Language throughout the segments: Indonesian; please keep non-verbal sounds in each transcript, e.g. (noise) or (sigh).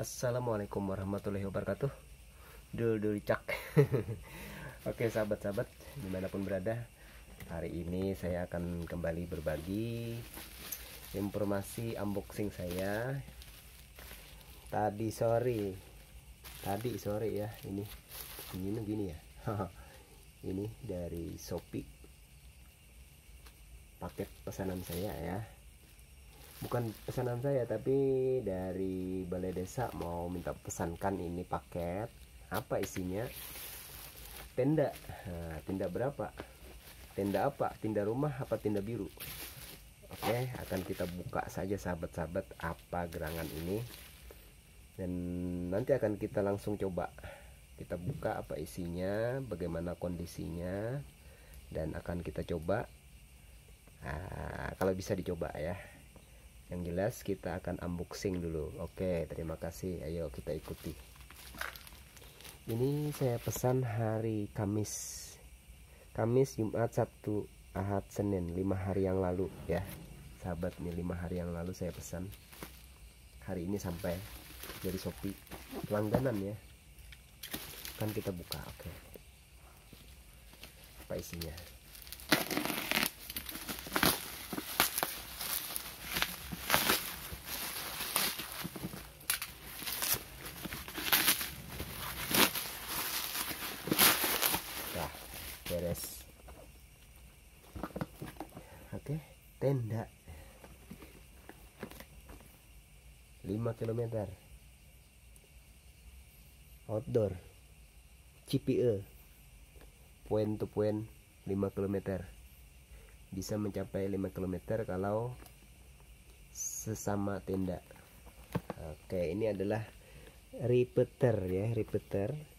Assalamualaikum warahmatullahi wabarakatuh. Dul dul cak. (laughs) Oke sahabat-sahabat di mana pun berada Hari ini saya akan kembali berbagi Informasi unboxing saya. Tadi sore Tadi sore ya Ini Ini gini ya. (laughs) Ini dari Shopee. Paket pesanan saya ya bukan pesanan saya tapi dari balai desa mau minta pesankan ini paket. Apa isinya? Tenda. Nah, tenda berapa? Tenda apa? Tenda rumah apa tenda biru? Oke akan kita buka saja sahabat-sahabat apa gerangan ini. Dan nanti akan kita langsung coba. Kita buka apa isinya bagaimana kondisinya dan akan kita coba. Nah, kalau bisa dicoba ya yang jelas kita akan unboxing dulu. Oke terima kasih. Ayo kita ikuti. Ini saya pesan hari Kamis. Kamis Jumat Sabtu Ahad Senin. Lima hari yang lalu ya. Sahabat nih lima hari yang lalu saya pesan. Hari ini sampai dari Shopee. Langganan ya. Kan kita buka oke. Apa isinya beres oke tenda. 5 km outdoor. CPE point to point 5 km bisa mencapai 5 km kalau sesama tenda. Oke ini adalah repeater ya repeater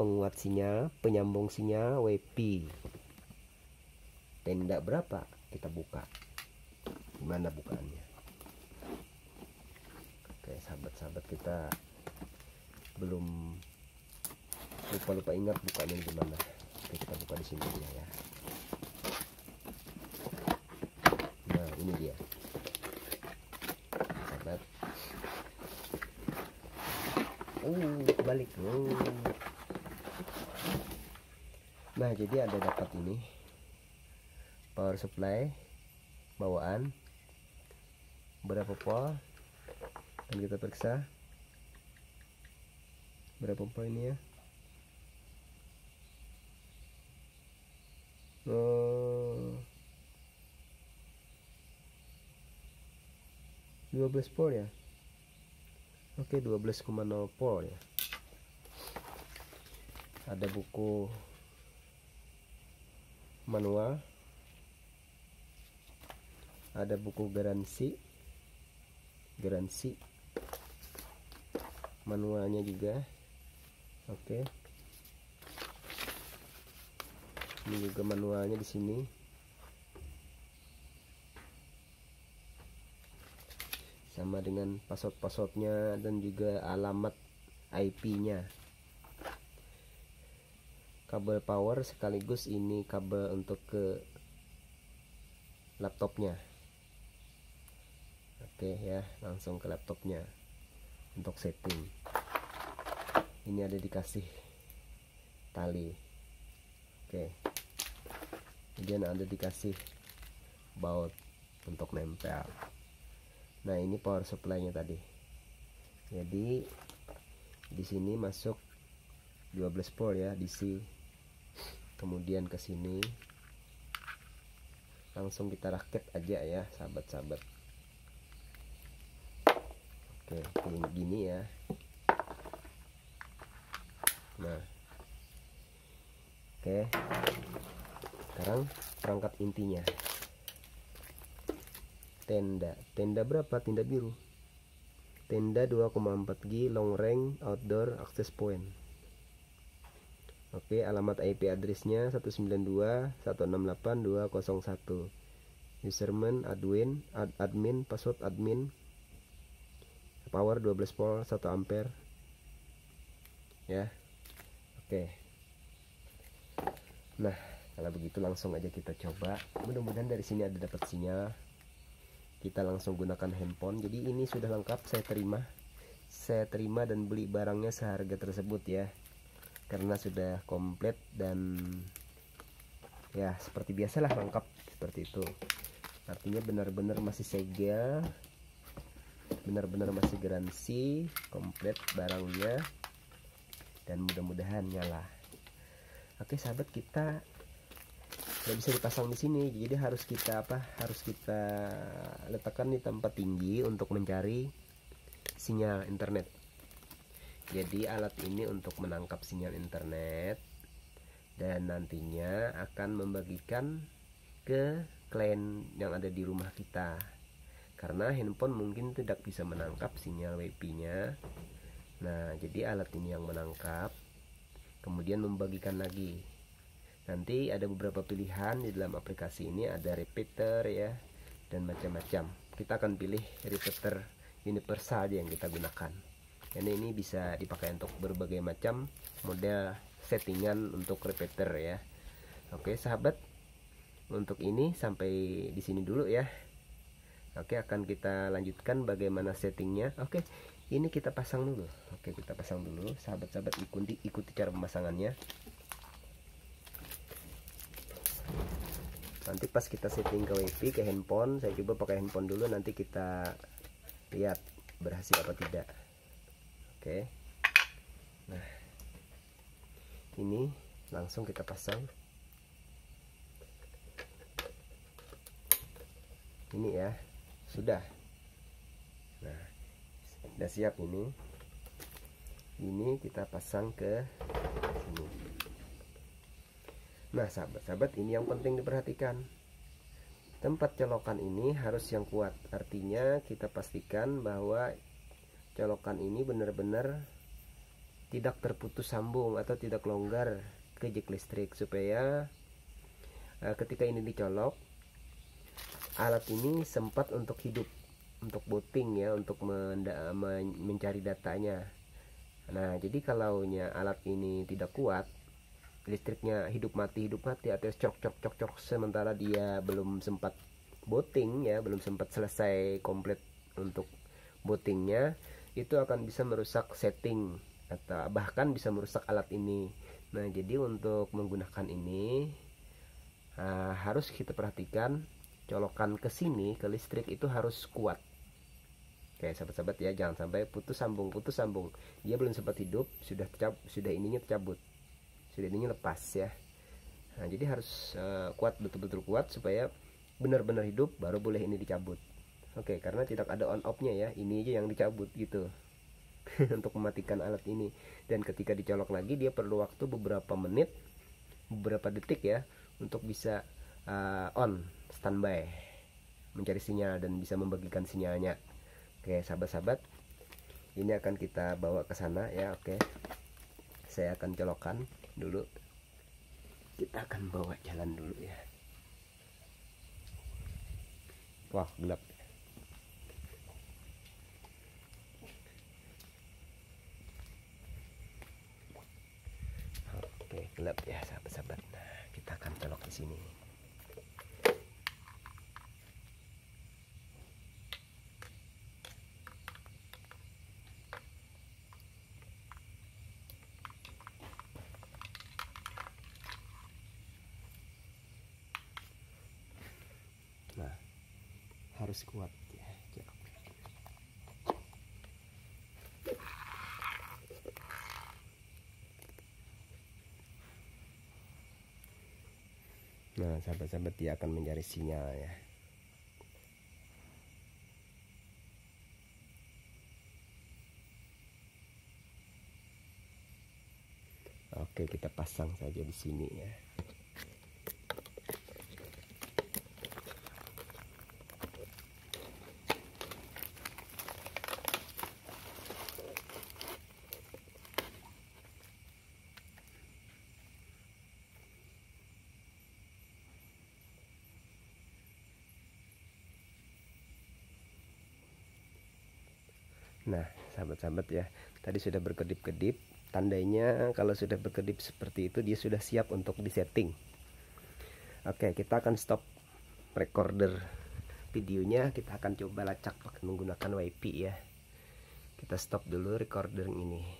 penguat sinyal, penyambung sinyal WP. Tenda berapa? Kita buka. Gimana bukaannya? Oke, sahabat-sahabat kita belum lupa-lupa ingat bukanya gimana. Oke, kita buka di sini ya. Nah, ini dia. Sahabat. Uh, balik. Uh. Nah jadi ada dapat ini power supply bawaan berapa volt dan kita periksa. Berapa volt ini ya? Oh, 12 volt ya? Oke 12,0 volt ya. Ada buku manual ada buku garansi. Garansi. Manualnya juga. Oke. Okay. ini juga manualnya di sini. Sama dengan password-passwordnya dan juga alamat IP-nya kabel power sekaligus ini kabel untuk ke laptopnya. Oke ya langsung ke laptopnya untuk setting. Ini ada dikasih tali. Oke. Kemudian ada dikasih baut untuk nempel. Nah ini power supply nya tadi. Jadi di sini masuk 12 volt ya DC kemudian ke sini. Langsung kita rakit aja ya sahabat-sahabat. Oke gini ya. Nah. Oke. Sekarang perangkat intinya. Tenda. Tenda berapa? Tenda biru. Tenda 2,4G long range outdoor access point Oke, alamat IP addressnya 192.168.201. Username admin, ad, admin, password admin. Power 12 volt 1 ampere. Ya. Oke. Nah, kalau begitu langsung aja kita coba. Mudah-mudahan dari sini ada dapat sinyal. Kita langsung gunakan handphone. Jadi ini sudah lengkap saya terima saya terima dan beli barangnya seharga tersebut ya karena sudah komplit dan ya seperti biasalah lengkap seperti itu. Artinya benar-benar masih segel benar-benar masih garansi komplit barangnya dan mudah-mudahan nyala. Oke sahabat kita nggak bisa dipasang di sini. Jadi harus kita apa harus kita letakkan di tempat tinggi untuk mencari sinyal internet jadi alat ini untuk menangkap sinyal internet dan nantinya akan membagikan ke klien yang ada di rumah kita. Karena handphone mungkin tidak bisa menangkap sinyal WiFi nya nah jadi alat ini yang menangkap kemudian membagikan lagi. Nanti ada beberapa pilihan di dalam aplikasi ini ada repeater ya dan macam-macam. Kita akan pilih repeater universal yang kita gunakan ini ini bisa dipakai untuk berbagai macam model settingan untuk repeater ya. Oke sahabat. Untuk ini sampai di sini dulu ya. Oke akan kita lanjutkan bagaimana settingnya. Oke ini kita pasang dulu. Oke kita pasang dulu. Sahabat-sahabat ikuti ikuti cara pemasangannya. Nanti pas kita setting ke wifi ke handphone saya coba pakai handphone dulu. Nanti kita lihat berhasil apa tidak oke. Nah ini langsung kita pasang. Ini ya sudah. Nah sudah siap ini. Ini kita pasang ke sini. Nah sahabat-sahabat ini yang penting diperhatikan. Tempat colokan ini harus yang kuat. Artinya kita pastikan bahwa colokan ini benar-benar tidak terputus sambung atau tidak longgar ke jek listrik supaya uh, ketika ini dicolok alat ini sempat untuk hidup untuk booting ya untuk mencari datanya. Nah jadi kalau alat ini tidak kuat listriknya hidup mati hidup mati atau cok cok cok cok sementara dia belum sempat booting ya belum sempat selesai komplit untuk bootingnya itu akan bisa merusak setting atau bahkan bisa merusak alat ini. Nah jadi untuk menggunakan ini uh, harus kita perhatikan colokan ke sini ke listrik itu harus kuat. Oke sahabat-sahabat ya jangan sampai putus sambung putus sambung. Dia belum sempat hidup sudah tercab sudah ininya tercabut. Sudah ininya lepas ya. Nah jadi harus uh, kuat betul-betul kuat supaya benar-benar hidup baru boleh ini dicabut Oke, karena tidak ada on off-nya ya. Ini aja yang dicabut gitu. (laughs) untuk mematikan alat ini. Dan ketika dicolok lagi dia perlu waktu beberapa menit, beberapa detik ya untuk bisa uh, on standby mencari sinyal dan bisa membagikan sinyalnya. Oke, sahabat-sahabat. Ini akan kita bawa ke sana ya, oke. Saya akan colokkan dulu. Kita akan bawa jalan dulu ya. Wah, gelap. Gelap ya sahabat-sahabat. Nah kita akan colok di sini. Nah harus kuat Nah, sahabat-sahabat dia akan mencari sinyal ya. Oke, kita pasang saja di sini ya. Nah, sahabat-sahabat ya, tadi sudah berkedip-kedip. Tandanya kalau sudah berkedip seperti itu dia sudah siap untuk disetting. Oke, kita akan stop recorder videonya. Kita akan coba lacak menggunakan WiFi ya. kita stop dulu recording ini